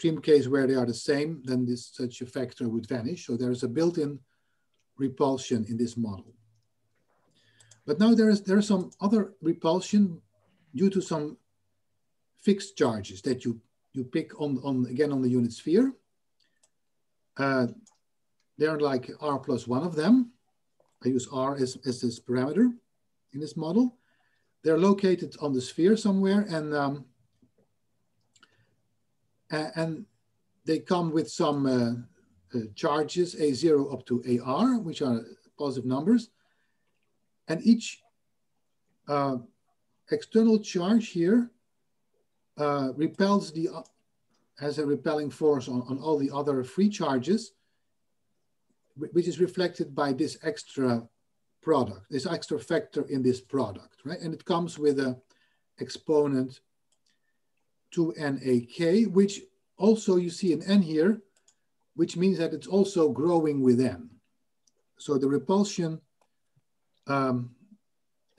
extreme case where they are the same, then this such a factor would vanish. So there is a built-in repulsion in this model. But now there is there is some other repulsion due to some fixed charges that you you pick on on again on the unit sphere. Uh, they're like r plus one of them. I use r as, as this parameter in this model. They're located on the sphere somewhere and um, and they come with some uh, uh, charges A0 up to AR, which are positive numbers. And each uh, external charge here uh, repels the, uh, has a repelling force on, on all the other free charges, which is reflected by this extra product, this extra factor in this product, right? And it comes with a exponent to NAK, which also you see an N here, which means that it's also growing with N. So the repulsion um,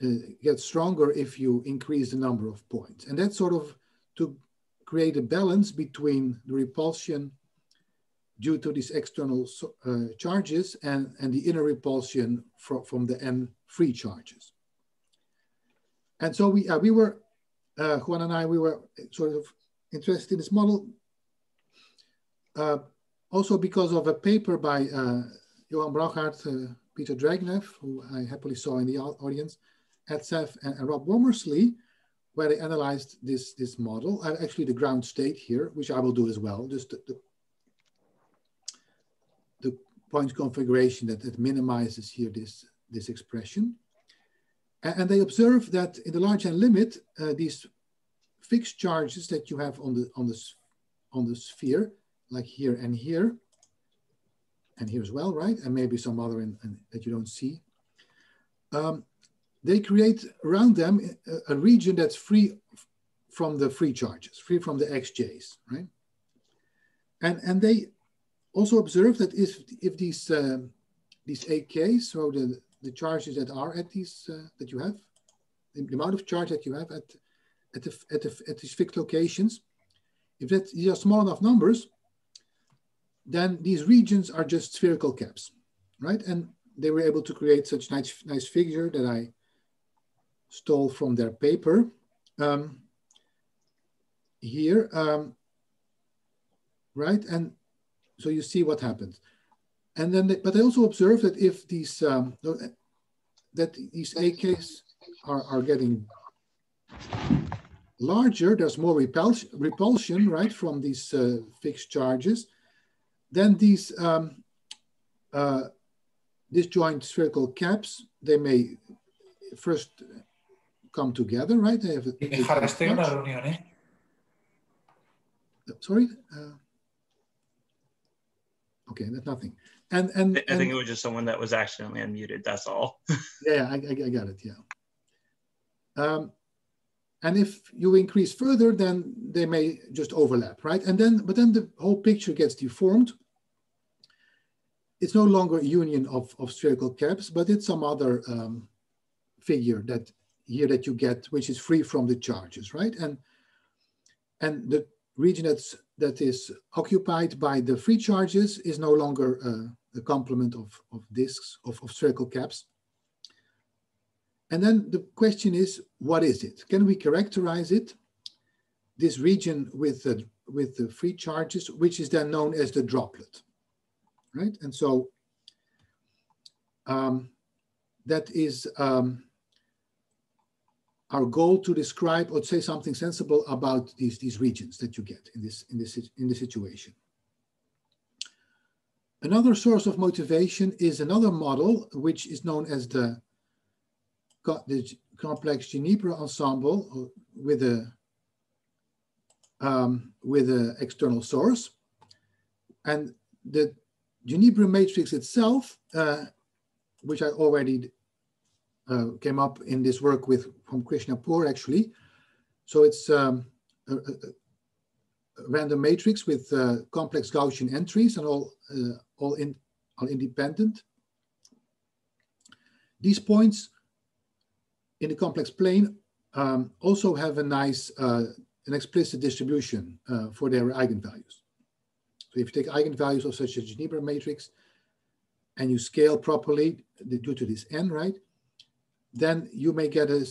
uh, gets stronger if you increase the number of points. And that's sort of to create a balance between the repulsion due to these external uh, charges and, and the inner repulsion from, from the N free charges. And so we, uh, we were, uh, Juan and I, we were sort of interested in this model uh, also because of a paper by uh, Johan Brauchart, uh, Peter Dragnev, who I happily saw in the audience, Ed Saff, and, and Rob Womersley, where they analyzed this, this model, and actually the ground state here, which I will do as well, just the, the, the point configuration that, that minimizes here this, this expression. And, they observe that in the large N limit, uh, these fixed charges that you have on the, on the, on the sphere like here and here, and here as well, right? And maybe some other in, in, that you don't see. Um, they create around them a, a, region that's free from the free charges, free from the XJs, right? And, and they also observe that if, if these, uh, these AKs, so the, the charges that are at these, uh, that you have, the, the amount of charge that you have at, at, the, at, the, at these fixed locations, if that, these are small enough numbers, then these regions are just spherical caps, right? And they were able to create such nice, nice figure that I stole from their paper. Um, here, um, right? And so you see what happens. And then, they, but I also observe that if these, um, that these AKs are, are getting larger, there's more repulsion, repulsion right, from these uh, fixed charges then these um, uh, disjoint spherical caps, they may first come together, right? They have a, a Sorry? Uh, okay, that's nothing. And, and, I think and, it was just someone that was accidentally unmuted, that's all. yeah, I, I, got it, yeah. Um, and if you increase further, then they may just overlap, right? And then, but then the whole picture gets deformed it's no longer a union of, of spherical caps, but it's some other um, figure that here that you get, which is free from the charges, right? And, and the region that's, that is occupied by the free charges is no longer uh, the complement of, of disks, of, of spherical caps. And then the question is, what is it? Can we characterize it? This region with the, with the free charges, which is then known as the droplet right? And so um, that is um, our goal to describe or say something sensible about these, these regions that you get in this, in, this, in this situation. Another source of motivation is another model, which is known as the, the complex Ginibre ensemble uh, with a um, with an external source. And the Ginibre matrix itself, uh, which I already uh, came up in this work with from Krishnapur actually. So it's um, a, random matrix with uh, complex Gaussian entries and all, uh, all, in, all independent. These points in the complex plane um, also have a nice, uh, an explicit distribution uh, for their eigenvalues. So if you take eigenvalues of such a Ginibre matrix and you scale properly due to this n, right, then you may get a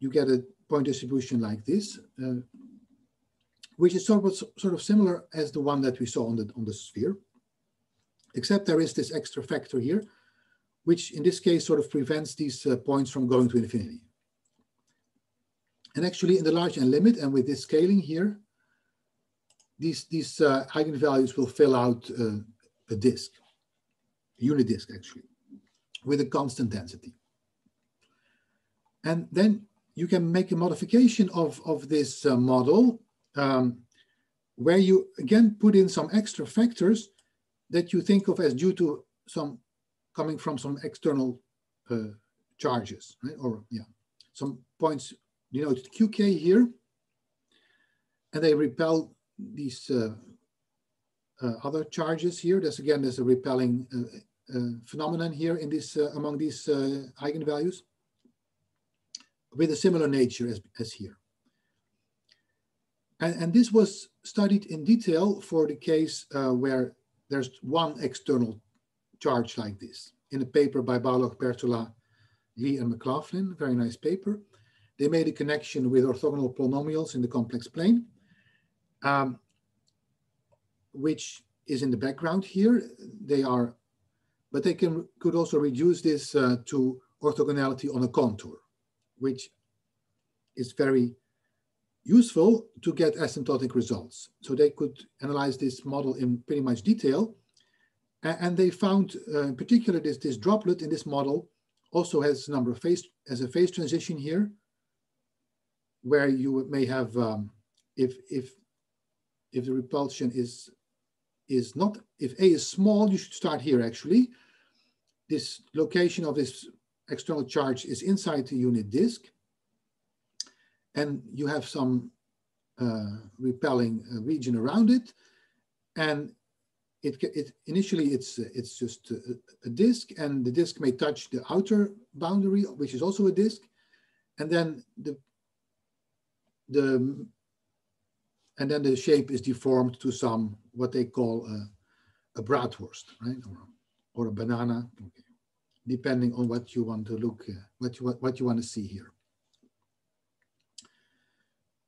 you get a point distribution like this, uh, which is sort of, sort of similar as the one that we saw on the, on the sphere, except there is this extra factor here, which in this case sort of prevents these uh, points from going to infinity. And actually in the large n limit and with this scaling here, these, these uh, eigenvalues will fill out uh, a disk, a unit disk actually, with a constant density. And then you can make a modification of, of this uh, model um, where you again put in some extra factors that you think of as due to some coming from some external uh, charges, right? Or yeah, some points denoted QK here, and they repel these uh, uh, other charges here. There's again, there's a repelling uh, uh, phenomenon here in this among these eigenvalues with a similar nature as, as here. And, and this was studied in detail for the case uh, where there's one external charge like this in a paper by Balogh, Bertola, Lee, and McLaughlin, very nice paper. They made a connection with orthogonal polynomials in the complex plane, um, which is in the background here. They are, but they can could also reduce this uh, to orthogonality on a contour which is very useful to get asymptotic results. So they could analyze this model in pretty much detail. And they found uh, in particular this, this droplet in this model also has a number of phase, as a phase transition here, where you may have, um, if, if, if the repulsion is, is not, if A is small, you should start here actually. This location of this external charge is inside the unit disk. And you have some uh, repelling uh, region around it. And it, it initially it's, it's just a, a disk and the disk may touch the outer boundary, which is also a disk. And then the, the and then the shape is deformed to some what they call a, a bratwurst, right? Or, or a banana. Okay depending on what you want to look, uh, what you what you want to see here.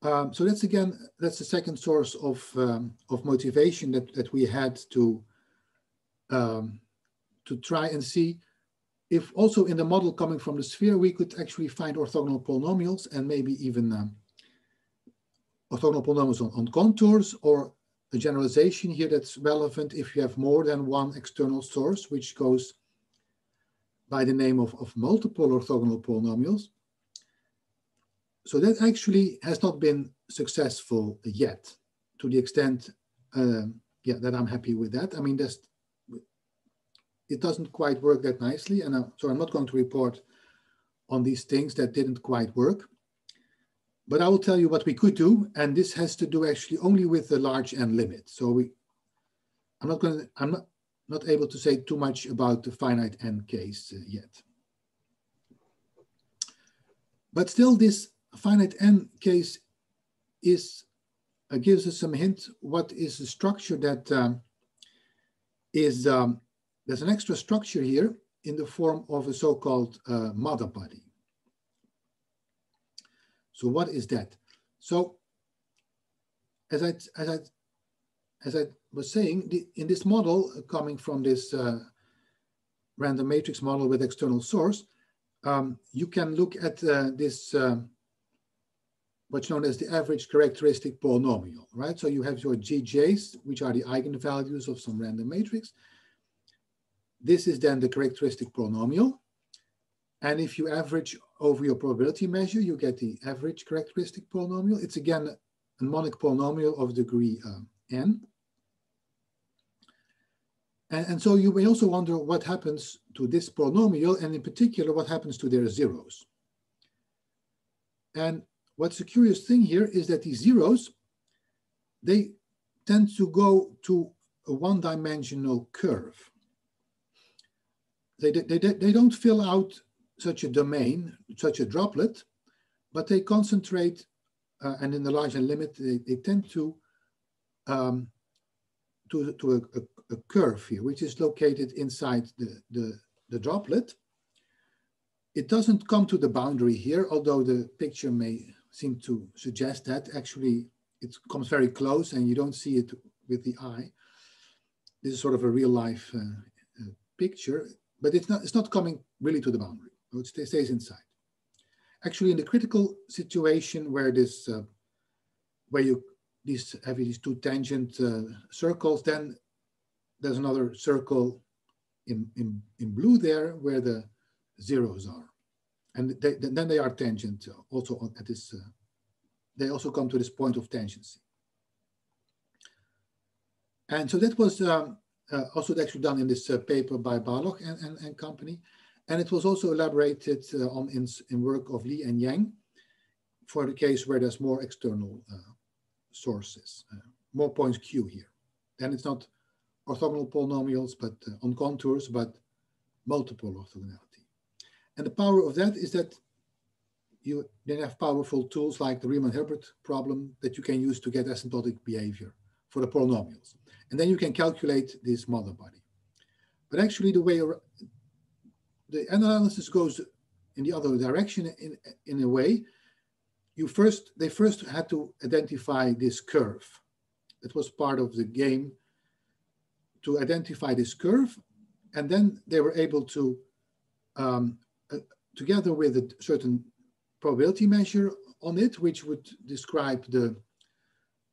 Um, so that's again, that's the second source of um, of motivation that that we had to um, to try and see if also in the model coming from the sphere we could actually find orthogonal polynomials and maybe even um, orthogonal polynomials on, on contours or a generalization here that's relevant if you have more than one external source, which goes by the name of, of multiple orthogonal polynomials. So that actually has not been successful yet to the extent uh, yeah, that I'm happy with that. I mean, that's, it doesn't quite work that nicely. And I, so I'm not going to report on these things that didn't quite work. But I will tell you what we could do. And this has to do actually only with the large n limit. So we, I'm not going to, I'm not, not able to say too much about the finite n case uh, yet. But still this finite n case is uh, gives us some hint what is the structure that um, is um, there's an extra structure here in the form of a so-called uh, mother body. So what is that? So as I, as I, as I was saying, the, in this model uh, coming from this uh, random matrix model with external source, um, you can look at uh, this, uh, what's known as the average characteristic polynomial, right? So you have your GJs, which are the eigenvalues of some random matrix. This is then the characteristic polynomial. And if you average over your probability measure, you get the average characteristic polynomial. It's again a monic polynomial of degree uh, n. And, and, so you may also wonder what happens to this polynomial, and in particular, what happens to their zeros. And what's a curious thing here is that these zeros, they tend to go to a one-dimensional curve. They, they, they don't fill out such a domain, such a droplet, but they concentrate, uh, and in the large n limit, they, they tend to um, to, to a, a, a, curve here, which is located inside the, the, the droplet. It doesn't come to the boundary here, although the picture may seem to suggest that. Actually, it comes very close and you don't see it with the eye. This is sort of a real life uh, uh, picture, but it's not, it's not coming really to the boundary. It stays inside. Actually, in the critical situation where this, uh, where you these have these two tangent uh, circles, then there's another circle in, in, in blue there where the zeros are. And they, then they are tangent also at this, uh, they also come to this point of tangency. And so that was um, uh, also actually done in this uh, paper by Balogh and, and, and, company. And it was also elaborated uh, on in, in work of Lee and Yang for the case where there's more external uh, sources, uh, more points Q here. Then it's not orthogonal polynomials, but uh, on contours, but multiple orthogonality. And the power of that is that you then have powerful tools like the Riemann-Hilbert problem that you can use to get asymptotic behavior for the polynomials. And then you can calculate this mother body. But actually the way the analysis goes in the other direction in, in a way you first, they first had to identify this curve. That was part of the game to identify this curve. And then they were able to, um, together with a certain probability measure on it, which would describe the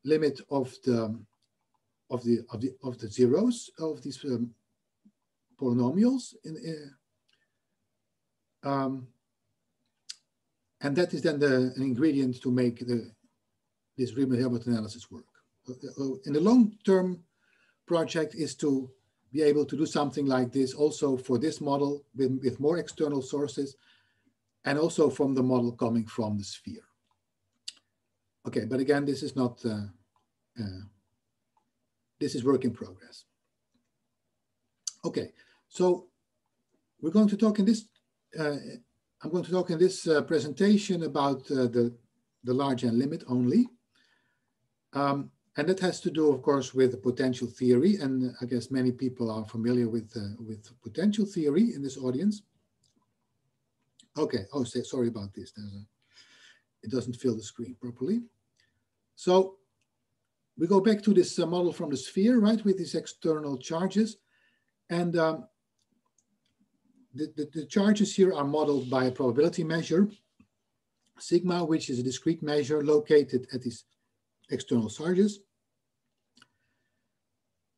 limit of the of the of the of the zeros of these um, polynomials in, uh, um, and that is then the, an ingredient to make the, this Riemann-Hilbert analysis work. Uh, uh, in the long-term project is to be able to do something like this also for this model with, with more external sources and also from the model coming from the sphere. Okay, but again, this is not, uh, uh, this is work in progress. Okay, so we're going to talk in this uh, I'm going to talk in this uh, presentation about uh, the, the large n limit only. Um, and that has to do, of course, with the potential theory. And I guess many people are familiar with, uh, with potential theory in this audience. Okay, oh, say, sorry about this. A, it doesn't fill the screen properly. So we go back to this uh, model from the sphere, right, with these external charges. And um, the, the, the, charges here are modeled by a probability measure, sigma, which is a discrete measure located at these external charges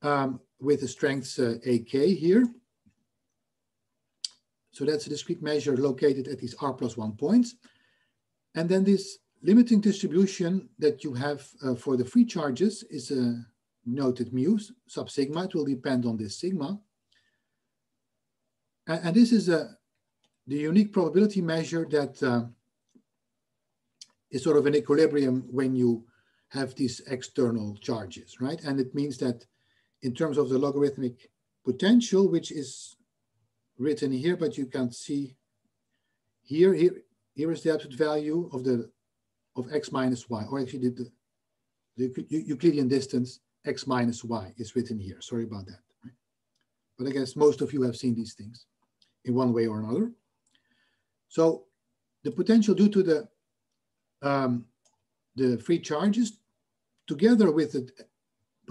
um, with the strengths uh, AK here. So that's a discrete measure located at these R plus one points. And then this limiting distribution that you have uh, for the free charges is a uh, noted mu sub sigma. It will depend on this sigma. And, and this is a, the unique probability measure that uh, is sort of an equilibrium when you have these external charges, right? And it means that in terms of the logarithmic potential, which is written here, but you can't see here, here, here is the absolute value of the of x minus y, or actually the, the Euclidean distance x minus y is written here. Sorry about that. But I guess most of you have seen these things in one way or another. So the potential due to the, um, the free charges together with the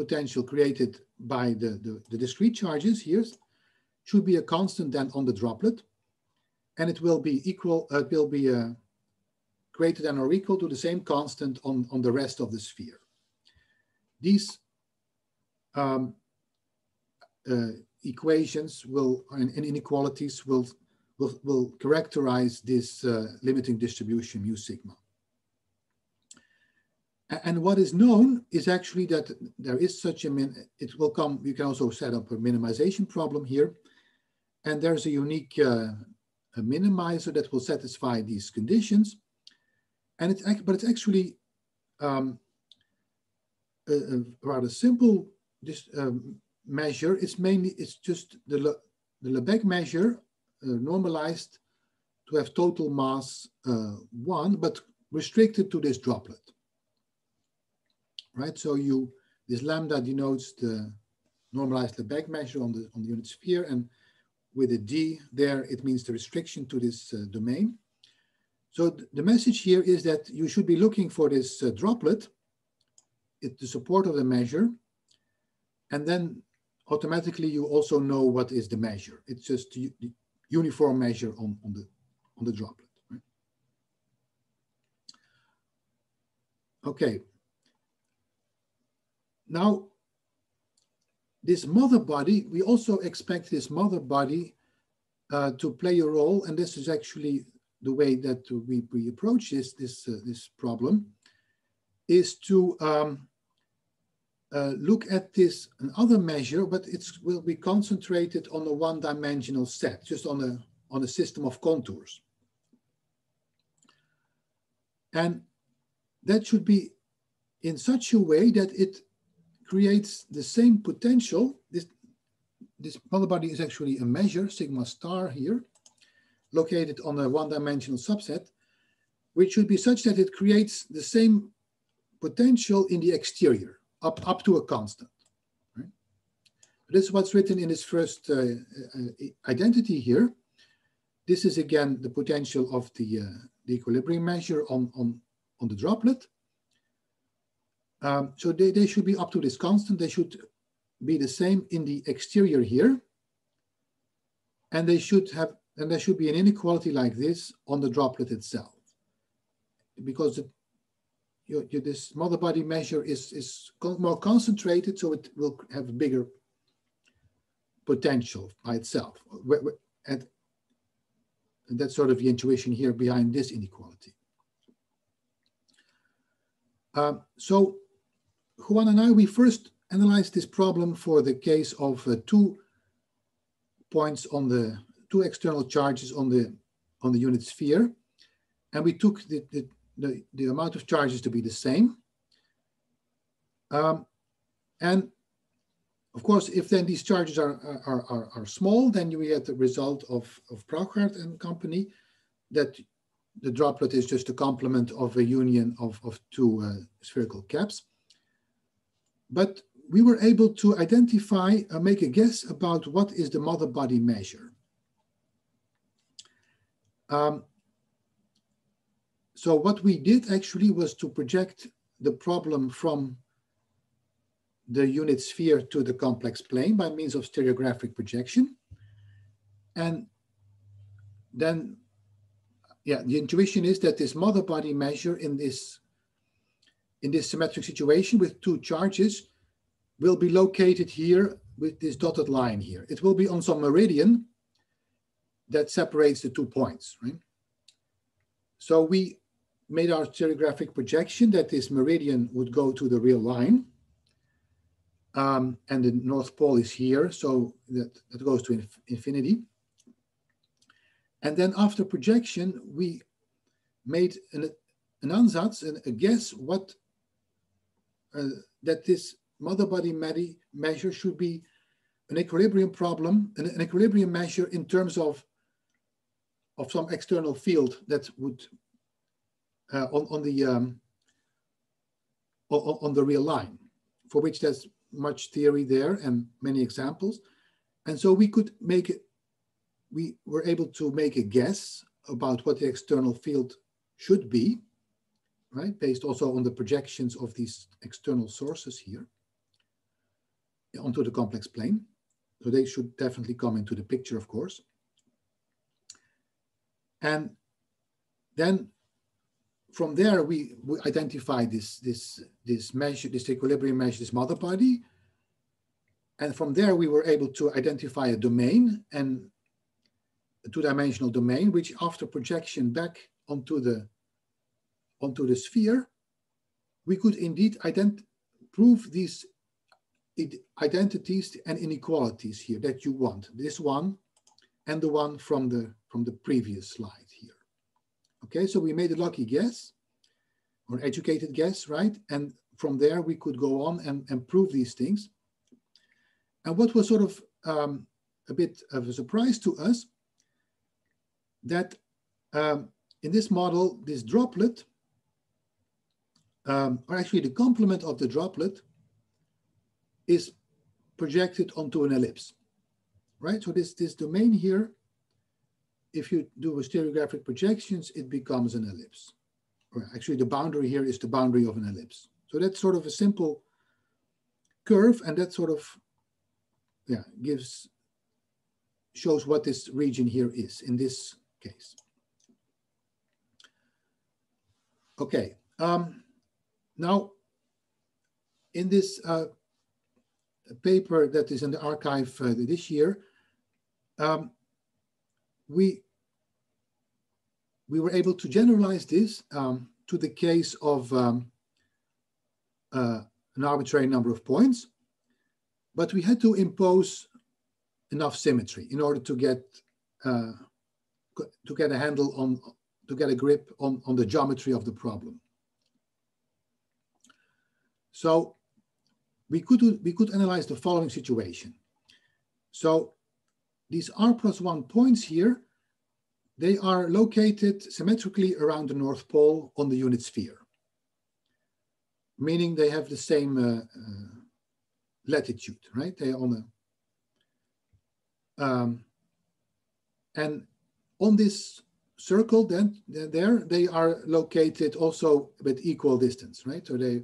potential created by the, the, the discrete charges here should be a constant then on the droplet. And it will be equal, uh, it will be uh, greater than or equal to the same constant on, on the rest of the sphere. These um, uh, equations will and, inequalities will, will, will characterize this uh, limiting distribution mu sigma. And what is known is actually that there is such a min, it will come, you can also set up a minimization problem here. And there's a unique uh, a minimizer that will satisfy these conditions. And it's, but it's actually um, a, a rather simple this, um, measure is mainly, it's just the, Le, the Lebesgue measure uh, normalized to have total mass uh, one, but restricted to this droplet. Right, so you, this lambda denotes the normalized Lebesgue measure on the, on the unit sphere. And with a D there, it means the restriction to this uh, domain. So th the message here is that you should be looking for this uh, droplet, it, the support of the measure, and then automatically you also know what is the measure. It's just the uniform measure on, on, the, on the droplet. Okay. Now, this mother body, we also expect this mother body uh, to play a role, and this is actually the way that we, we approach this, this, uh, this problem, is to um, uh, look at this another measure, but it will be concentrated on a one-dimensional set, just on a, on a system of contours. And that should be in such a way that it creates the same potential. This, this mother body is actually a measure, sigma star here, located on a one-dimensional subset, which should be such that it creates the same potential in the exterior, up, up to a constant. Right? This is what's written in this first uh, uh, identity here. This is again the potential of the, uh, the equilibrium measure on, on, on the droplet. Um, so they, they should be up to this constant. They should be the same in the exterior here. And they should have, and there should be an inequality like this on the droplet itself. Because your, this mother body measure is, is more concentrated, so it will have a bigger potential by itself. And, and that's sort of the intuition here behind this inequality. Um, so Juan and I, we first analyzed this problem for the case of uh, two points on the two external charges on the on the unit sphere, and we took the the, the, the amount of charges to be the same. Um, and of course, if then these charges are, are, are, are small, then we get the result of, of Brauchart and company that the droplet is just a complement of a union of, of two uh, spherical caps. But we were able to identify, uh, make a guess about what is the mother body measure. Um, so what we did actually was to project the problem from the unit sphere to the complex plane by means of stereographic projection. And then, yeah, the intuition is that this mother body measure in this in this symmetric situation with two charges will be located here with this dotted line here. It will be on some meridian that separates the two points, right? So we made our stereographic projection that this meridian would go to the real line. Um, and the North Pole is here, so that, that goes to inf infinity. And then after projection, we made an, an ansatz, and a guess what that this mother body measure should be an equilibrium problem, an, an, equilibrium measure in terms of, of some external field that would uh, on, on the um, on, on the real line, for which there's much theory there and many examples. And so we could make it, we were able to make a guess about what the external field should be right? Based also on the projections of these external sources here onto the complex plane. So they should definitely come into the picture, of course. And then from there, we, we identify this, this, this measure, this equilibrium measure, this mother body. And from there, we were able to identify a domain and a two-dimensional domain, which after projection back onto the onto the sphere, we could indeed prove these identities and inequalities here that you want. This one and the one from the, from the previous slide here. Okay, so we made a lucky guess or educated guess, right? And from there we could go on and, and prove these things. And what was sort of um, a bit of a surprise to us that um, in this model, this droplet um, or actually the complement of the droplet is projected onto an ellipse, right? So this, this domain here, if you do a stereographic projections, it becomes an ellipse. Or actually the boundary here is the boundary of an ellipse. So that's sort of a simple curve and that sort of, yeah, gives, shows what this region here is in this case. Okay, um, now in this uh, paper that is in the arXiv uh, this year, um, we we were able to generalize this um, to the case of um, uh, an arbitrary number of points, but we had to impose enough symmetry in order to get uh, to get a handle on to get a grip on, on the geometry of the problem. So we could, we could analyze the following situation. So these r plus one points here, they are located symmetrically around the North Pole on the unit sphere, meaning they have the same uh, uh, latitude, right? They are on a, um, and on this circle then there they are located also with equal distance right so they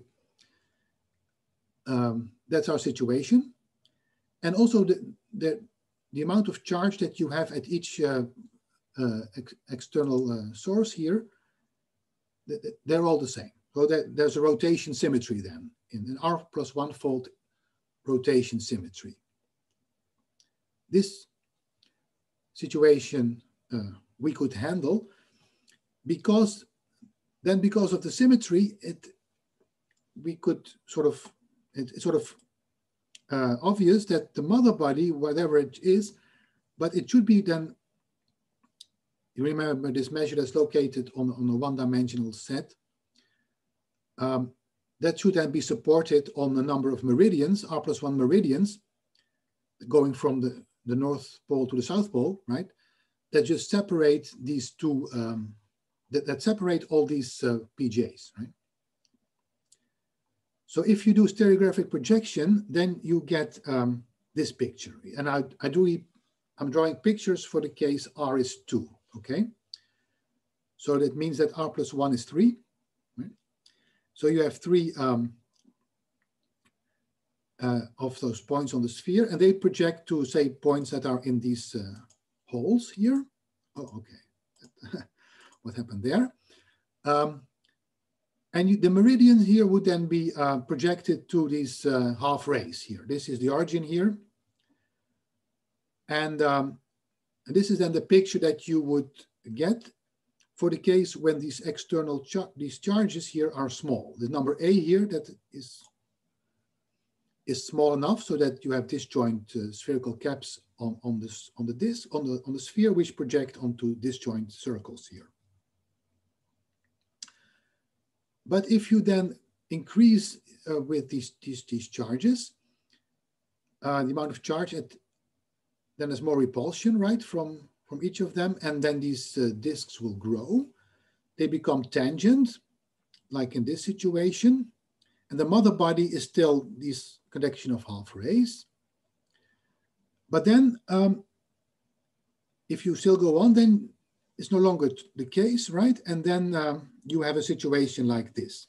um, that's our situation. And also the, the the amount of charge that you have at each uh, uh, ex external uh, source here they're all the same. So that there's a rotation symmetry then. In an r plus one fold rotation symmetry. This situation uh, we could handle because then because of the symmetry, it we could sort of it, it's sort of uh, obvious that the mother body, whatever it is, but it should be then. You remember this measure that's located on, on a one-dimensional set. Um, that should then be supported on a number of meridians, r plus one meridians, going from the, the North Pole to the South Pole, right? that just separate these two, um, that, that, separate all these uh, PJs, right? So if you do stereographic projection, then you get um, this picture. And I, I do, I'm drawing pictures for the case R is two, okay? So that means that R plus one is three, right? So you have three um, uh, of those points on the sphere and they project to say points that are in these uh, holes here. Oh, okay. what happened there? Um, and you, the meridians here would then be uh, projected to these uh, half rays here. This is the origin here. And, um, and this is then the picture that you would get for the case when these external char these charges here are small. The number A here that is is small enough so that you have disjoint uh, spherical caps on, on this on the disk on the on the sphere which project onto disjoint circles here. But if you then increase uh, with these, these, these charges, uh, the amount of charge, it, then there's more repulsion, right, from, from each of them. And then these uh, disks will grow. They become tangent, like in this situation. And the mother body is still this connection of half rays. But then um, if you still go on, then it's no longer the case, right? And then um, you have a situation like this,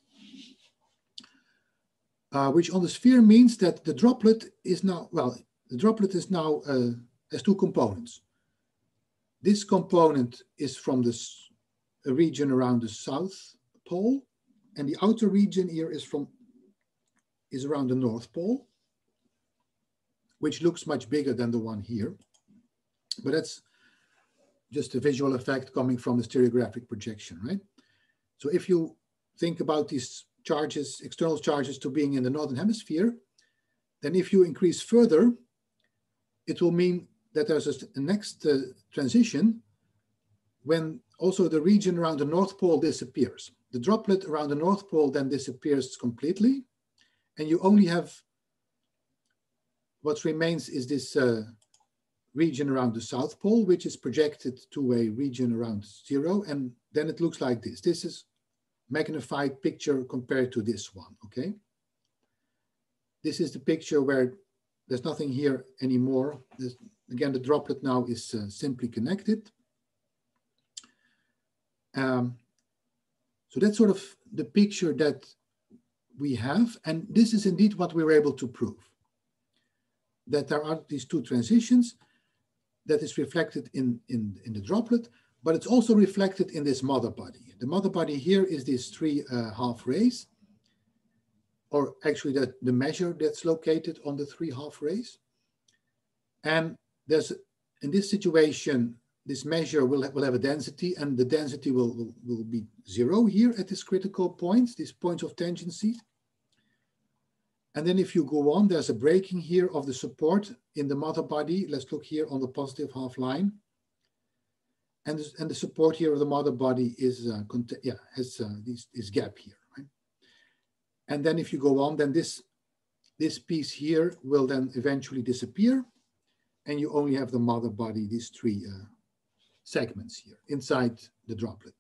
uh, which on the sphere means that the droplet is now, well, the droplet is now, uh, has two components. This component is from this region around the south pole, and the outer region here is from, is around the north pole which looks much bigger than the one here. But that's just a visual effect coming from the stereographic projection, right? So if you think about these charges, external charges to being in the Northern hemisphere, then if you increase further, it will mean that there's a, next uh, transition when also the region around the North Pole disappears. The droplet around the North Pole then disappears completely, and you only have what remains is this uh, region around the South Pole, which is projected to a region around zero. And then it looks like this. This is magnified picture compared to this one, okay? This is the picture where there's nothing here anymore. There's, again, the droplet now is uh, simply connected. Um, so that's sort of the picture that we have. And this is indeed what we were able to prove. That there are these two transitions that is reflected in, in, in the droplet, but it's also reflected in this mother body. The mother body here is these three uh, half rays, or actually that the measure that's located on the three half rays. And there's, in this situation, this measure will, will have a density and the density will, will, will be zero here at this critical point, this point of tangency. And then if you go on, there's a breaking here of the support in the mother body. Let's look here on the positive half line. And, this, and the support here of the mother body is, uh, yeah, has uh, this, this gap here, right? And then if you go on, then this, this piece here will then eventually disappear. And you only have the mother body, these three uh, segments here inside the droplet.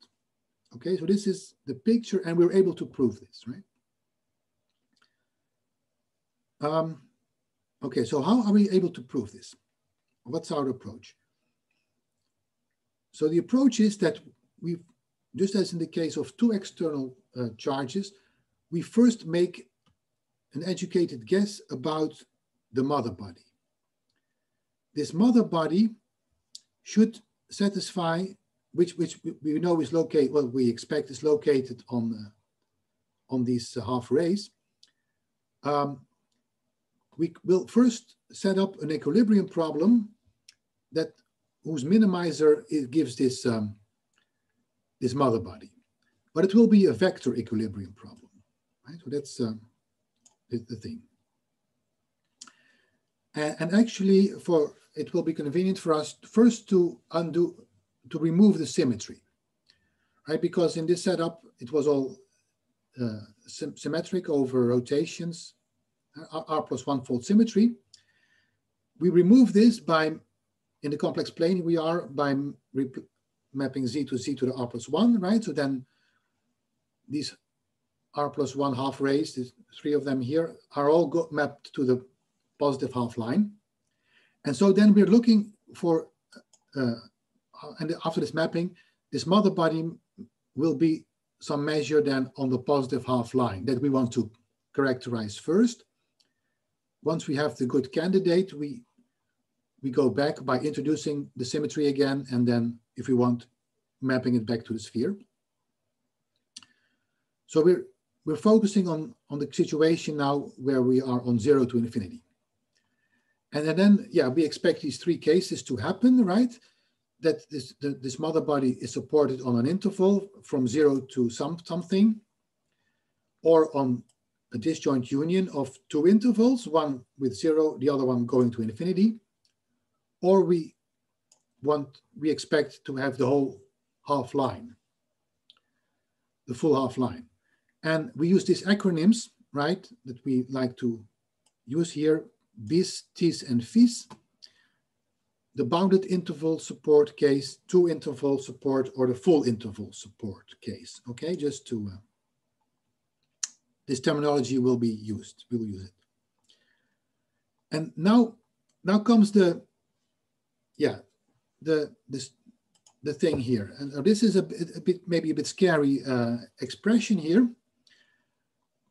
Okay, so this is the picture and we're able to prove this, right? Um, okay, so how are we able to prove this? What's our approach? So the approach is that we, just as in the case of two external uh, charges, we first make an educated guess about the mother body. This mother body should satisfy, which, which we know is located, what we expect is located on, uh, on these uh, half rays. Um, we will first set up an equilibrium problem that whose minimizer gives this, um, this mother body. But it will be a vector equilibrium problem, right? So that's um, the, thing. And, and actually, for it will be convenient for us first to undo, to remove the symmetry, right? Because in this setup, it was all uh, symmetric over rotations R plus one fold symmetry. We remove this by, in the complex plane, we are by mapping Z to Z to the R plus one, right? So then these R plus one half rays, the three of them here, are all mapped to the positive half line. And so then we're looking for, uh, and after this mapping, this mother body will be some measure then on the positive half line that we want to characterize first. Once we have the good candidate, we, we go back by introducing the symmetry again, and then if we want, mapping it back to the sphere. So we're, we're focusing on, on the situation now where we are on zero to infinity. And then, yeah, we expect these three cases to happen, right? That this, the, this mother body is supported on an interval from zero to some something, or on a disjoint union of two intervals, one with zero, the other one going to infinity, or we want, we expect to have the whole half line, the full half line. And we use these acronyms, right, that we like to use here, BIS, TIS, and FIS. The bounded interval support case, two interval support, or the full interval support case, okay, just to uh, this terminology will be used. We will use it. And now, now comes the, yeah, the this the thing here. And this is a, a bit maybe a bit scary uh, expression here.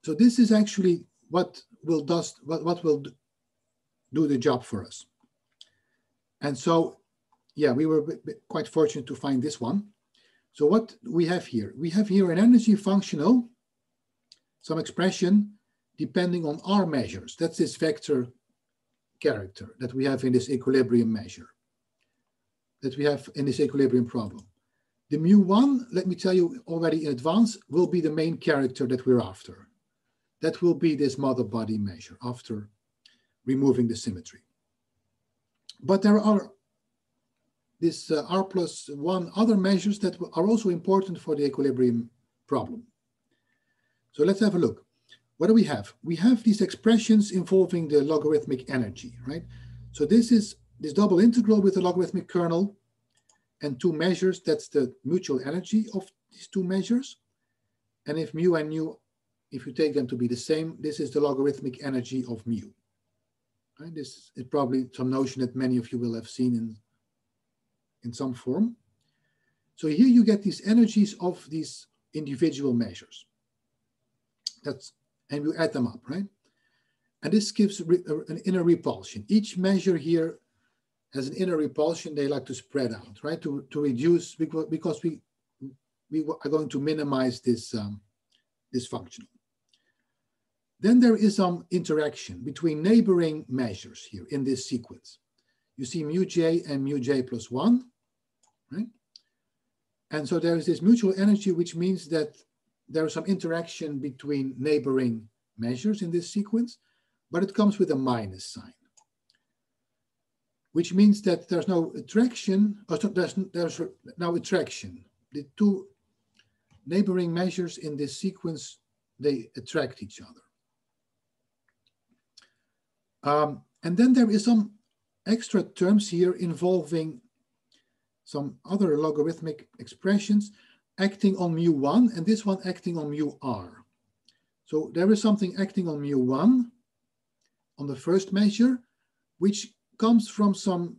So this is actually what will does what what will do the job for us. And so, yeah, we were quite fortunate to find this one. So what we have here, we have here an energy functional some expression depending on R measures. That's this vector character that we have in this equilibrium measure, that we have in this equilibrium problem. The mu1, let me tell you already in advance, will be the main character that we're after. That will be this mother body measure after removing the symmetry. But there are this uh, R plus one other measures that are also important for the equilibrium problem. So let's have a look. What do we have? We have these expressions involving the logarithmic energy, right? So this is this double integral with the logarithmic kernel and two measures, that's the mutual energy of these two measures. And if mu and nu, if you take them to be the same, this is the logarithmic energy of mu. Right? This is probably some notion that many of you will have seen in, in some form. So here you get these energies of these individual measures. That's, and you add them up, right? And this gives an inner repulsion. Each measure here has an inner repulsion they like to spread out, right? To, to reduce, because we, we are going to minimize this, um, this functional. Then there is some interaction between neighboring measures here in this sequence. You see mu j and mu j plus one, right? And so there is this mutual energy, which means that there is some interaction between neighboring measures in this sequence, but it comes with a minus sign, which means that there's no attraction, or there's, there's no attraction. The two neighboring measures in this sequence, they attract each other. Um, and then there is some extra terms here involving some other logarithmic expressions acting on mu1 and this one acting on mu r. So there is something acting on mu1 on the first measure, which comes from some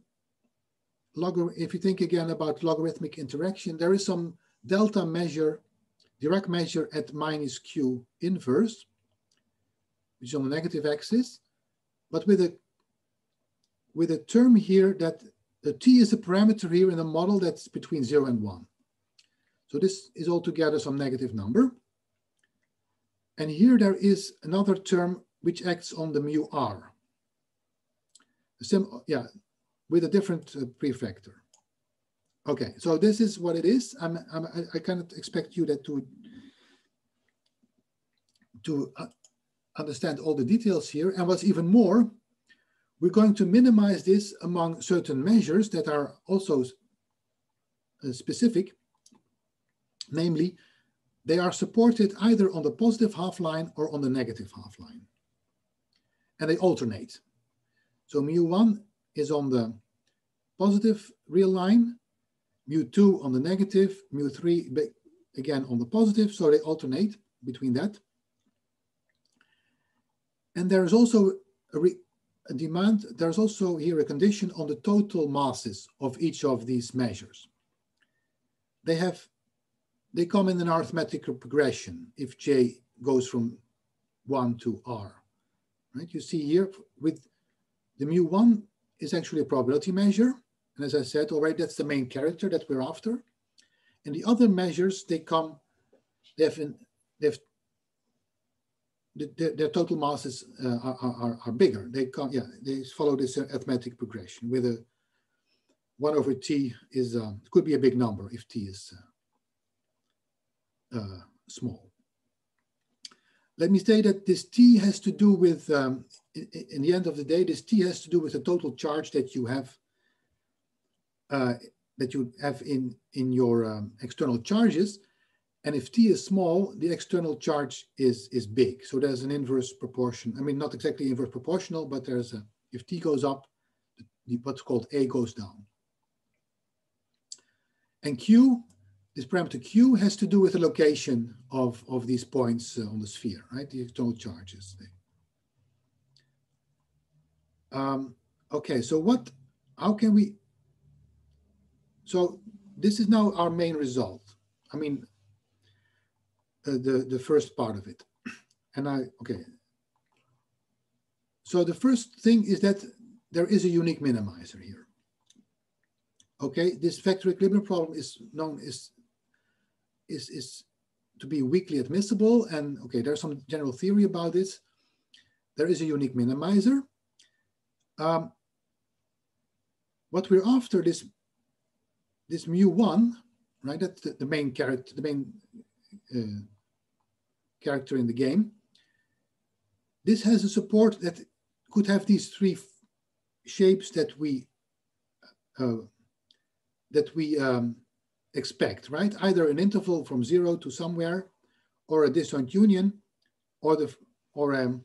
log. If you think again about logarithmic interaction, there is some delta measure, Dirac measure at minus q inverse, which is on the negative axis but with a with a term here that the t is a parameter here in a model that's between zero and one. So this is altogether some negative number. And here there is another term which acts on the mu r. Sim yeah, with a different uh, prefactor. Okay, so this is what it is. I'm, I'm, I cannot expect you that to to uh, understand all the details here. And what's even more, we're going to minimize this among certain measures that are also uh, specific. Namely, they are supported either on the positive half line or on the negative half line. And they alternate. So mu1 is on the positive real line, mu2 on the negative, mu3 again on the positive, so they alternate between that. And there's also a, a, demand, there's also here a condition on the total masses of each of these measures. They have, they come in an arithmetic progression if J goes from one to R, right? You see here with the mu one is actually a probability measure. And as I said already, that's the main character that we're after. And the other measures, they come, they have, they have the, their total masses uh, are, are, are, bigger. They come, yeah, they follow this arithmetic progression with a one over t is um, could be a big number if t is uh, uh, small. Let me say that this t has to do with, um, in, the end of the day, this t has to do with the total charge that you have uh, that you have in in your um, external charges and if T is small, the external charge is, is big. So there's an inverse proportion. I mean, not exactly inverse proportional, but there's a, if T goes up, the, what's called A goes down. And Q, this parameter Q has to do with the location of, of these points uh, on the sphere, right? The external charges. Um, okay, so what, how can we, so this is now our main result. I mean, uh, the, the first part of it. And I, okay. So the first thing is that there is a unique minimizer here. Okay, this vector equilibrium problem is known as, is, is to be weakly admissible. And okay, there's some general theory about this. There is a unique minimizer. Um, what we're after this, this mu one, right? That's the, the main character, the main uh, character in the game. This has a support that could have these three shapes that we uh, that we um, expect, right? Either an interval from zero to somewhere, or a disjoint union, or the or a um,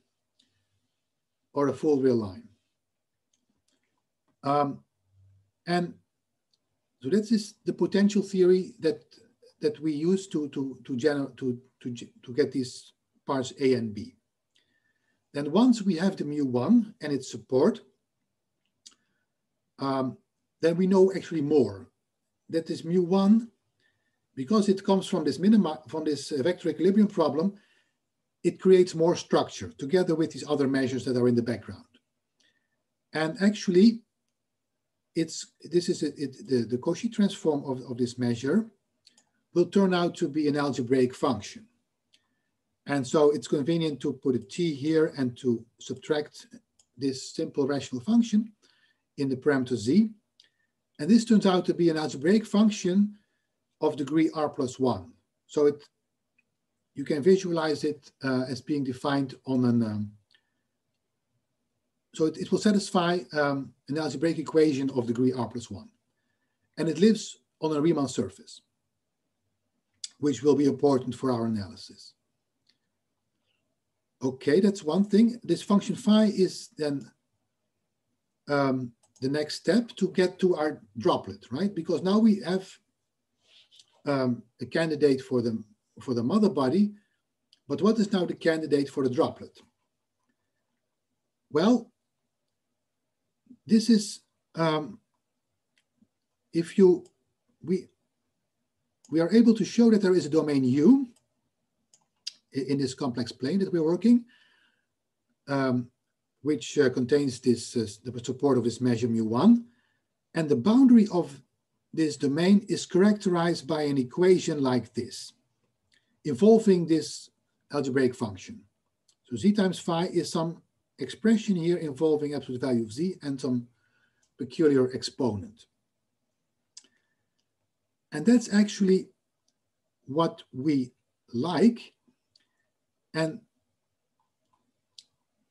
or a full real line. Um, and so that is the potential theory that that we use to to to, gener to to to get these parts A and B. then once we have the mu1 and its support, um, then we know actually more. That this mu1, because it comes from this minima, from this uh, vector equilibrium problem, it creates more structure together with these other measures that are in the background. And actually, it's this is it, it, the, the Cauchy transform of, of this measure will turn out to be an algebraic function. And so it's convenient to put a t here and to subtract this simple rational function in the parameter z. And this turns out to be an algebraic function of degree r plus one. So it you can visualize it uh, as being defined on an, um, so it, it, will satisfy um, an algebraic equation of degree r plus one. And it lives on a Riemann surface, which will be important for our analysis. Okay, that's one thing. This function phi is then um, the next step to get to our droplet, right? Because now we have um, a candidate for the, for the mother body, but what is now the candidate for the droplet? Well, this is, um, if you, we, we are able to show that there is a domain U in this complex plane that we're working, um, which uh, contains this uh, the support of this measure mu1. And the boundary of this domain is characterized by an equation like this, involving this algebraic function. So z times phi is some expression here involving absolute value of z and some peculiar exponent. And that's actually what we like and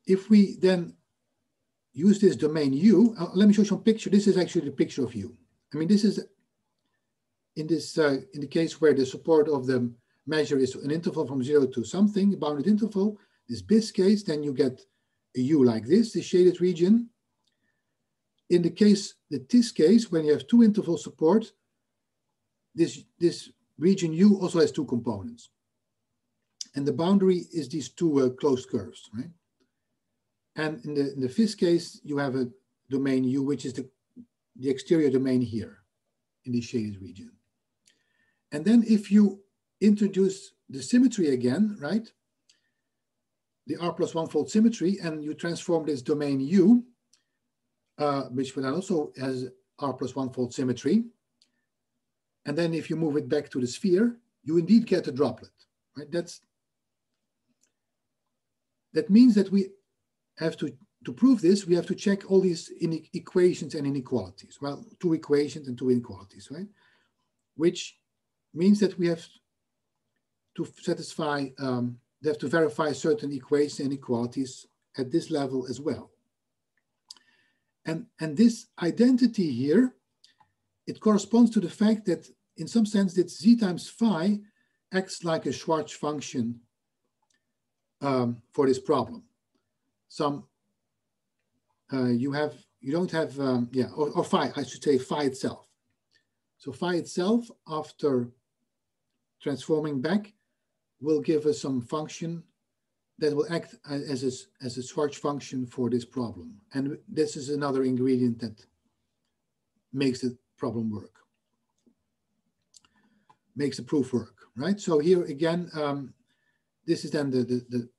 if we then use this domain U, uh, let me show you some picture. This is actually the picture of U. I mean, this is in this uh, in the case where the support of the measure is an interval from zero to something, a bounded interval, this BIS case, then you get a U like this, the shaded region. In the case, the TIS case, when you have two interval support, this, this region U also has two components. And the boundary is these two uh, closed curves, right? And in the, in the FIS case, you have a domain U, which is the, the exterior domain here in the shaded region. And then if you introduce the symmetry again, right? The R plus one fold symmetry, and you transform this domain U, uh, which then also has R plus one fold symmetry. And then if you move it back to the sphere, you indeed get a droplet, right? That's that means that we have to, to prove this, we have to check all these equations and inequalities. Well, two equations and two inequalities, right? Which means that we have to satisfy, um, they have to verify certain equations and inequalities at this level as well. And, and this identity here, it corresponds to the fact that in some sense that z times phi acts like a Schwarz function um, for this problem. Some uh, you have you don't have um, yeah or, or phi I should say phi itself. So phi itself after transforming back will give us some function that will act as a, as a Schwarz function for this problem. And this is another ingredient that makes the problem work, makes the proof work, right? So here again, um, this is then the, the, the,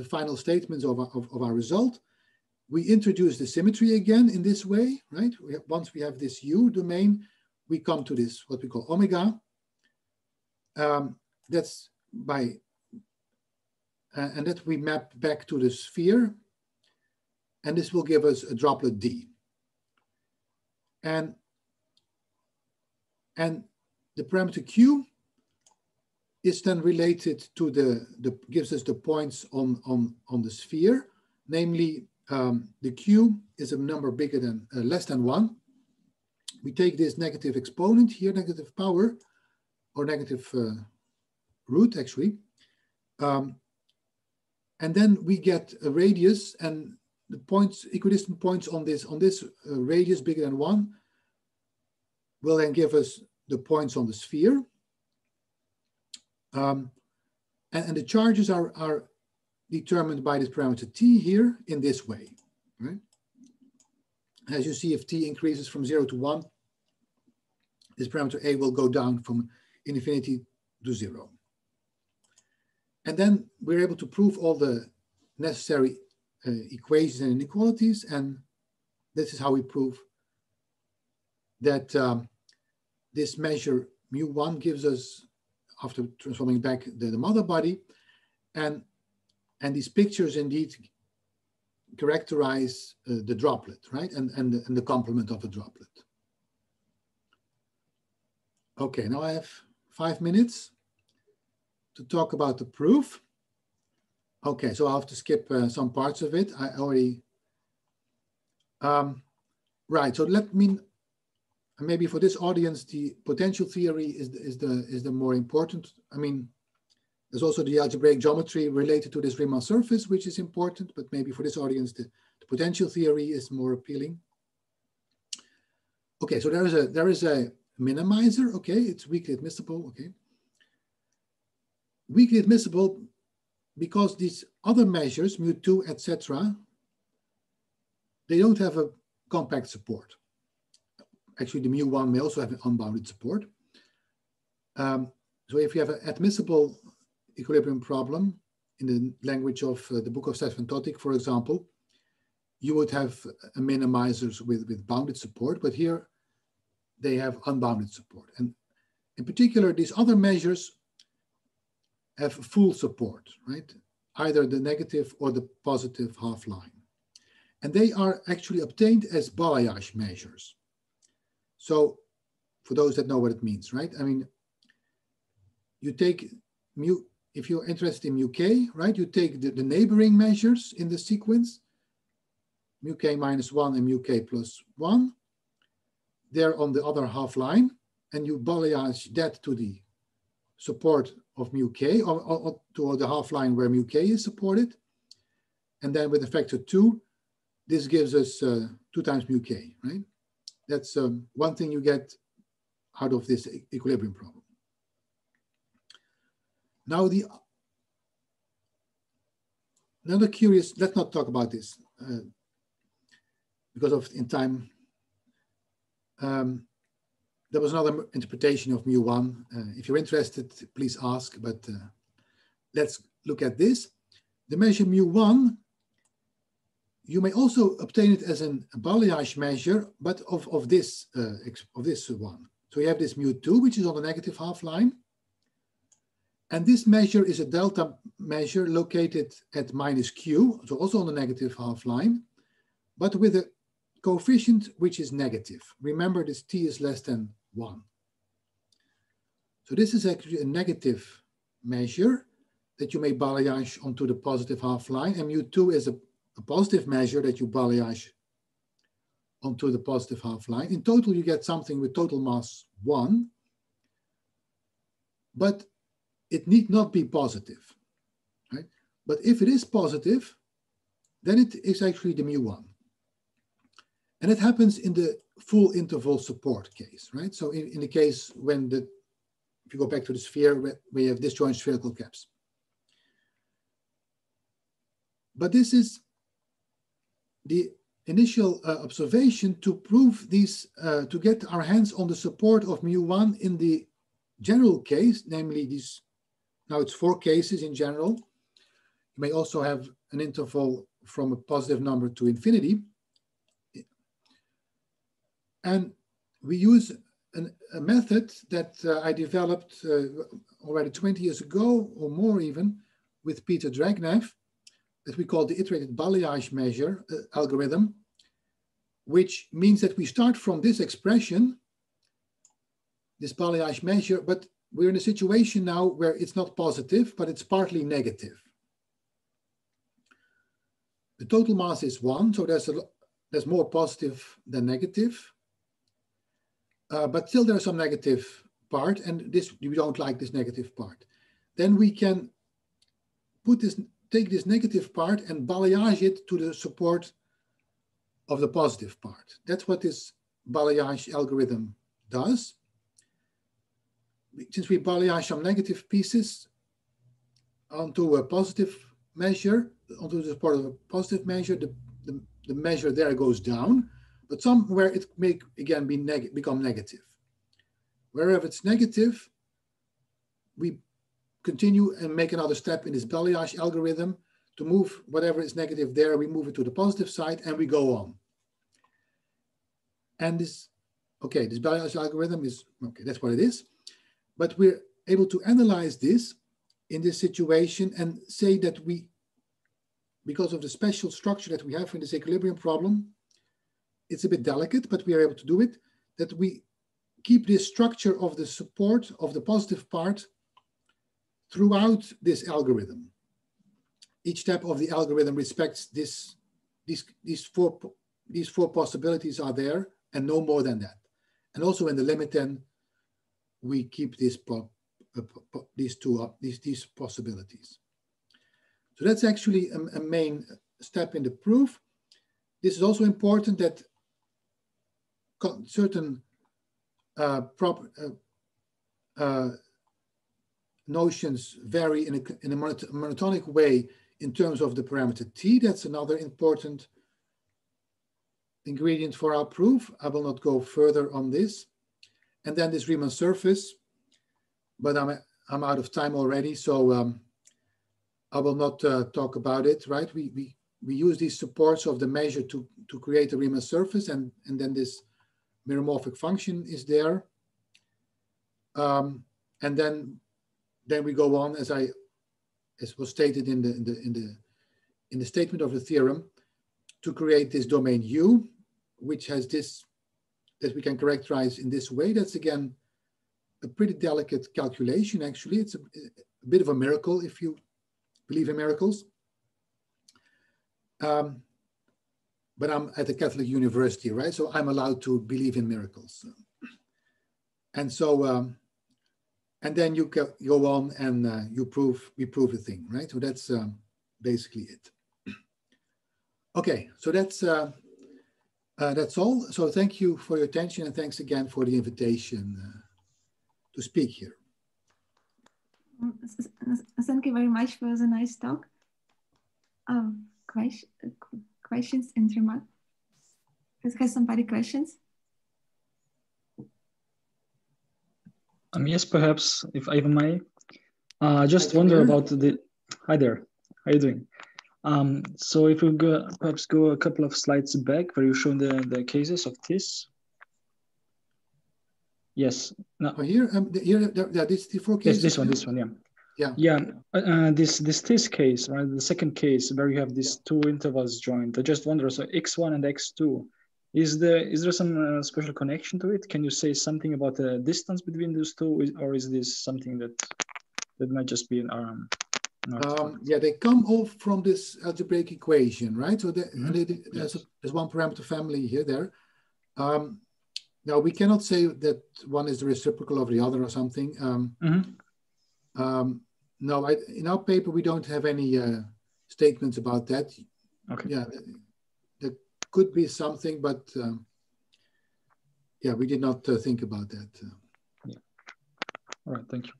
the final statements of our, of, of, our result. We introduce the symmetry again in this way, right? We have, once we have this U domain, we come to this, what we call omega. Um, that's by, uh, and that we map back to the sphere. And this will give us a droplet D. And, and the parameter Q is then related to the, the gives us the points on, on, on the sphere, namely um, the q is a number bigger than, uh, less than one. We take this negative exponent here, negative power, or negative uh, root actually. Um, and then we get a radius and the points, equidistant points on this, on this uh, radius bigger than one will then give us the points on the sphere. Um, and, and, the charges are, are determined by this parameter t here in this way, right? As you see, if t increases from zero to one, this parameter a will go down from infinity to zero. And then we're able to prove all the necessary uh, equations and inequalities. And this is how we prove that um, this measure mu1 gives us, after transforming back the, the mother body, and, and these pictures indeed characterize uh, the droplet, right? And, and, the, and the complement of the droplet. Okay, now I have five minutes to talk about the proof. Okay, so I'll have to skip uh, some parts of it. I already, um, right, so let me, maybe for this audience, the potential theory is, is, the, is the more important. I mean, there's also the algebraic geometry related to this Riemann surface, which is important, but maybe for this audience, the, the potential theory is more appealing. Okay, so there is a there is a minimizer. Okay, it's weakly admissible. Okay, weakly admissible because these other measures, mu2, etc., they don't have a compact support. Actually, the mu1 may also have an unbounded support. Um, so if you have an admissible equilibrium problem in the language of uh, the book of Saff and Totik, for example, you would have minimizers with, with bounded support, but here they have unbounded support. And in particular, these other measures have full support, right? Either the negative or the positive half line. And they are actually obtained as balayage measures. So for those that know what it means, right? I mean, you take mu, if you're interested in mu k, right, you take the, the neighboring measures in the sequence, mu k minus one and mu k plus one, they're on the other half line, and you balayage that to the support of mu k, or, or, to the half line where mu k is supported. And then with a factor two, this gives us uh, two times mu k, right? That's um, one thing you get out of this equilibrium problem. Now the another curious, let's not talk about this uh, because of in time. Um, there was another interpretation of mu1. Uh, if you're interested, please ask, but uh, let's look at this. The measure mu1, you may also obtain it as an, a balayage measure, but of, of, this, uh, of this one. So you have this mu2, which is on the negative half line. And this measure is a delta measure located at minus q, so also on the negative half line, but with a coefficient which is negative. Remember this t is less than one. So this is actually a negative measure that you may balayage onto the positive half line. And mu2 is a, a positive measure that you balayage onto the positive half line. In total, you get something with total mass one, but it need not be positive, right? But if it is positive, then it is actually the mu1. And it happens in the full interval support case, right? So in, in the case when the, if you go back to the sphere, where we have disjoint spherical caps. But this is the initial uh, observation to prove these, uh, to get our hands on the support of mu1 in the general case, namely these, now it's four cases in general. You may also have an interval from a positive number to infinity. And we use an, a method that uh, I developed uh, already 20 years ago or more even with Peter Dragnev that we call the iterated balayage measure uh, algorithm, which means that we start from this expression, this balayage measure, but we're in a situation now where it's not positive, but it's partly negative. The total mass is one, so there's, a, there's more positive than negative. Uh, but still there's some negative part and this we don't like this negative part. Then we can put this, take this negative part and balayage it to the support of the positive part. That's what this balayage algorithm does. Since we balayage some negative pieces onto a positive measure, onto the support of a positive measure, the, the, the measure there goes down, but somewhere it may again be neg become negative. Wherever it's negative, we continue and make another step in this balayage algorithm to move whatever is negative there, we move it to the positive side and we go on. And this, okay, this balayage algorithm is, okay, that's what it is. But we're able to analyze this in this situation and say that we, because of the special structure that we have in this equilibrium problem, it's a bit delicate, but we are able to do it, that we keep this structure of the support of the positive part throughout this algorithm. Each step of the algorithm respects this, these, these, four, these four possibilities are there and no more than that. And also in the limit then, we keep this uh, these two up, these, these possibilities. So that's actually a, a, main step in the proof. This is also important that certain uh, proper uh, uh, notions vary in a, in a monotonic way in terms of the parameter t. That's another important ingredient for our proof. I will not go further on this. And then this Riemann surface but I'm, I'm out of time already, so um, I will not uh, talk about it, right? We, we, we use these supports of the measure to, to create a Riemann surface, and, and then this meromorphic function is there. Um, and then, then we go on, as I as was stated in the, in the, in the, in the statement of the theorem, to create this domain U, which has this, that we can characterize in this way. That's again a pretty delicate calculation, actually. It's a, a bit of a miracle if you believe in miracles. Um, but I'm at a Catholic university, right? So I'm allowed to believe in miracles. And so, um, and then you go on and uh, you prove, we prove a thing, right? So that's um, basically it. Okay, so that's uh, uh, that's all. So thank you for your attention and thanks again for the invitation. Uh, to speak here. Thank you very much for the nice talk. Um, questions and remarks? Has somebody questions? Um, yes, perhaps, if I even may. Uh, just wonder about the, hi there, how are you doing? Um, so if we go, perhaps go a couple of slides back where you show the, the cases of this, Yes. No. Oh, here, um, here, yeah, this the four cases. Yes, this one, this one, yeah. Yeah. Yeah. Uh, uh, this this this case, right? The second case where you have these two intervals joined. I just wonder. So x1 and x2, is there is there some uh, special connection to it? Can you say something about the distance between those two, or is this something that that might just be an arm? um, yeah, they come all from this algebraic equation, right? So the, mm -hmm. they, there's, a, there's one parameter family here there. Um, now we cannot say that one is the reciprocal of the other or something. Um, mm-hmm. um, no, I, in our paper we don't have any uh, statements about that. Okay. Yeah, could be something, but um, yeah, we did not uh, think about that. Yeah. All right. Thank you.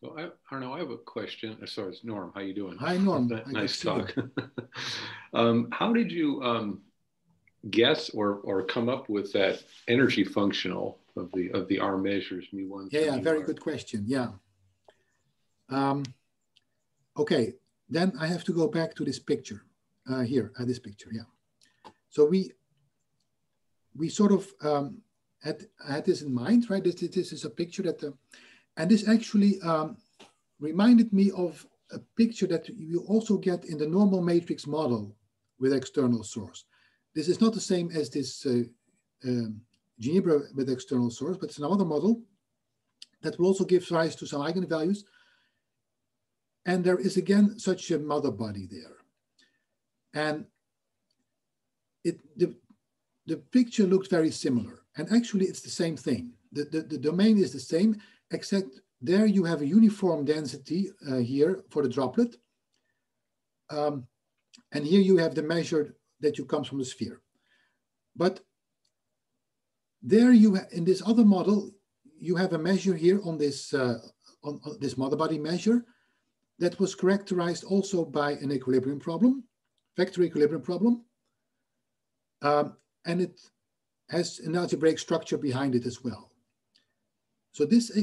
So I, Arno, I have a question. Uh, sorry, it's Norm. How you doing? Hi, Norm. nice talk. um, how did you um, guess or or come up with that energy functional of the of the R measures mu one? Yeah, yeah, very good question. Yeah. Um, okay, then I have to go back to this picture uh, here. Uh, this picture, yeah. So we we sort of um, had had this in mind, right? This this is a picture that. Uh, and this actually um, reminded me of a picture that you also get in the normal matrix model with external source. This is not the same as this uh, um, with external source, but it's another model that will also give rise to some eigenvalues. And there is again such a mother body there. And it the, the picture looks very similar. And actually it's the same thing. The, the, the domain is the same, except there you have a uniform density uh, here for the droplet. Um, and here you have the measure that you comes from the sphere. But there you, in this other model, you have a measure here on this, uh, on, on this mother body measure that was characterized also by an equilibrium problem, vector equilibrium problem. Um, and it has an algebraic structure behind it as well. So this, uh,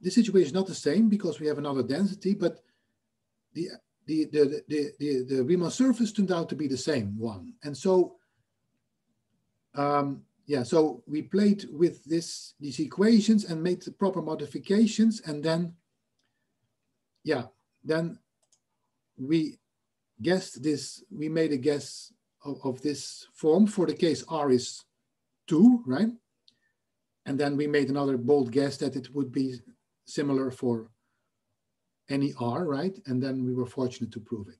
this situation is not the same because we have another density, but the, the, the, the, the, the Riemann surface turned out to be the same one. And so, um, yeah, so we played with this, these equations and made the proper modifications. And then, yeah, then we guessed this, we made a guess of, of this form for the case R is two, right? And then we made another bold guess that it would be similar for any R, right? And then we were fortunate to prove it.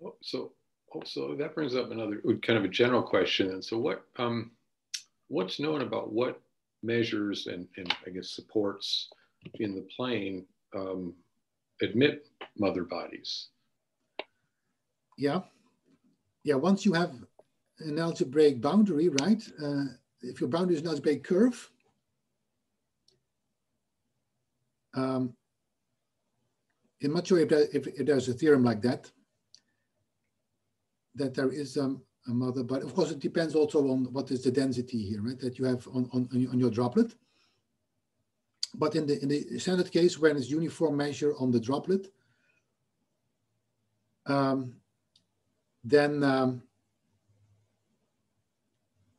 Yeah. So, also that brings up another kind of a general question. And so, what um, what's known about what measures and, and I guess supports in the plane um, admit mother bodies? Yeah, yeah. Once you have an algebraic boundary, right? Uh, if your boundary is an algebraic curve, um, I'm not sure if, that, if, if, there's a theorem like that, that there is um, a mother, but of course it depends also on what is the density here, right? That you have on, on, on your droplet. But in the, in the standard case, when it's uniform measure on the droplet, um, then um,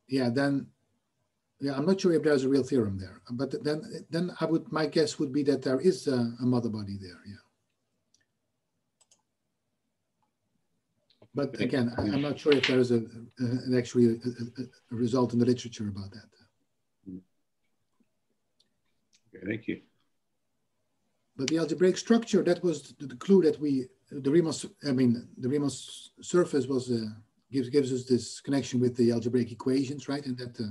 yeah, then yeah, I'm not sure if there's a real theorem there, but then then I would my guess would be that there is a, a mother body there. Yeah. But again, I, am not sure if there is a, an actually a, a, result in the literature about that. Okay, thank you. But the algebraic structure, that was the, the clue that we, the Riemann, I mean, the Riemann surface was uh, gives gives us this connection with the algebraic equations, right? And that uh,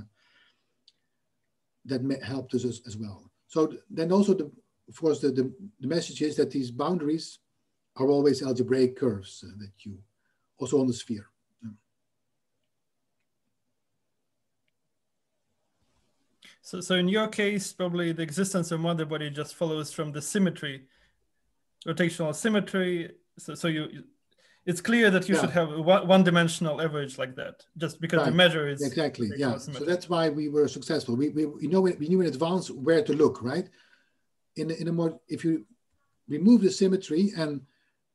that helped us as, as, well. So then also, the, of course, the, the, the, message is that these boundaries are always algebraic curves uh, that you also on the sphere. So, so in your case, probably the existence of mother body just follows from the symmetry, rotational symmetry. So, so you it's clear that you yeah. should have a one-dimensional average like that, just because right. the measure is exactly yeah. So that's why we were successful. We we, we know we knew in advance where to look, right? In in a more if you remove the symmetry and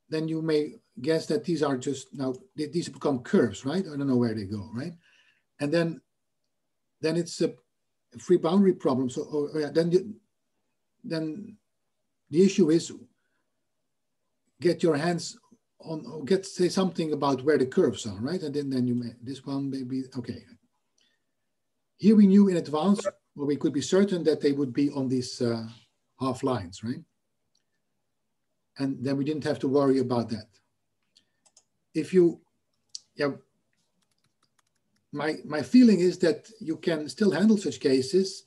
then you may guess that these are just now these become curves, right? I don't know where they go, right? And then then it's a free boundary problem. So or, oh, yeah, then then the issue is get your hands on or get say something about where the curves are, right? And then, then you may, this one maybe, okay. Here we knew in advance, or we could be certain that they would be on these uh, half lines, right? And then we didn't have to worry about that. If you, yeah, my, my feeling is that you can still handle such cases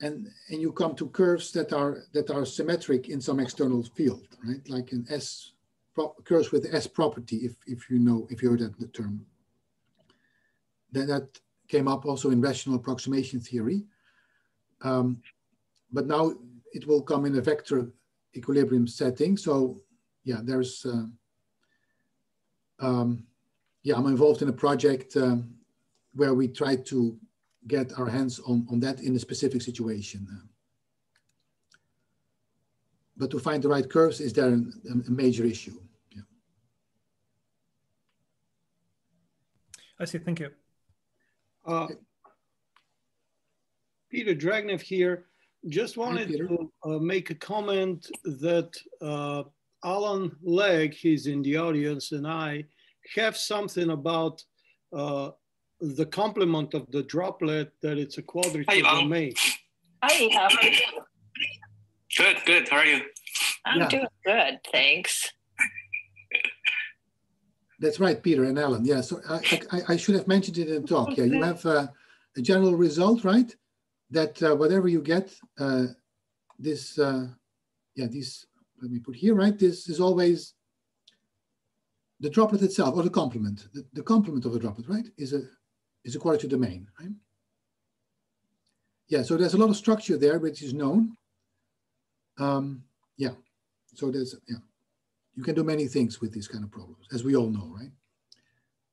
and, and you come to curves that are, that are symmetric in some external field, right? Like an S curves with S property, if, if you know, if you heard that the term. Then that came up also in rational approximation theory. Um, but now it will come in a vector equilibrium setting. So yeah, there's, uh, um, yeah, I'm involved in a project um, where we try to get our hands on, on that in a specific situation. But to find the right curves is there a major issue. Yeah. I see. Thank you. Uh, Peter Dragnev here. Just wanted Hi, to uh, make a comment that uh, Alan Legg, he's in the audience, and I have something about uh, the complement of the droplet that it's a quadrature Hi, domain. Hi, how are you? Good, good. How are you? I'm yeah. doing good, thanks. That's right, Peter and Alan. Yeah, so I, I, I should have mentioned it in the talk. Yeah, you have uh, a general result, right? That uh, whatever you get, uh, this, uh, yeah, this, let me put here, right? This is always the droplet itself or the complement. The, the complement of the droplet, right, is a is a quadrature domain, right? yeah, so there's a lot of structure there which is known. Um, yeah, so there's, yeah, you can do many things with these kind of problems, as we all know, right?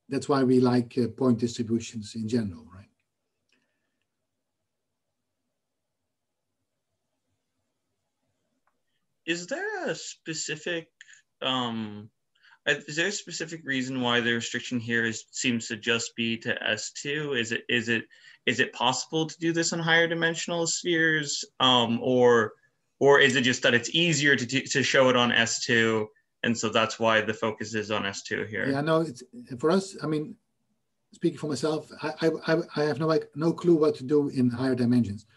That's why we like uh, point distributions in general, right? Is there a specific um, is there a specific reason why the restriction here is, seems to just be to S2? Is it is it is it possible to do this on higher dimensional spheres, um, or or is it just that it's easier to to show it on S2, and so that's why the focus is on S2 here? Yeah, no, it's for us. I mean, speaking for myself, I I, I have no like no clue what to do in higher dimensions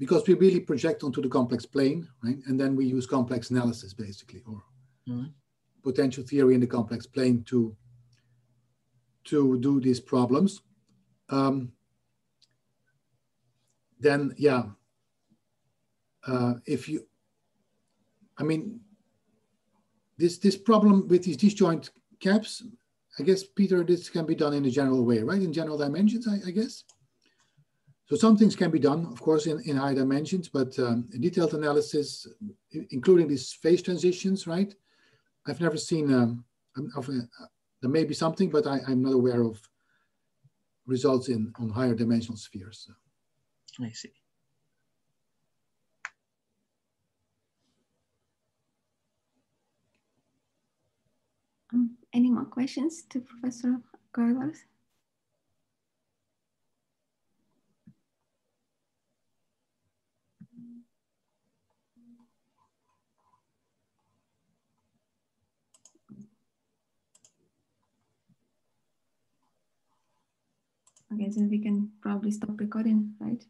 because we really project onto the complex plane, right? And then we use complex analysis basically, or mm -hmm potential theory in the complex plane to, to do these problems. Um, then, yeah, uh, if you, I mean, this this problem with these disjoint caps, I guess, Peter, this can be done in a general way, right? In general dimensions, I, I guess. So some things can be done, of course, in, in high dimensions, but um, detailed analysis, including these phase transitions, right? I've never seen, um, of, uh, there may be something, but I, am not aware of results in on higher dimensional spheres. So. I see. Um, any more questions to Professor Kuijlaars? Okay, so we can probably stop recording, right?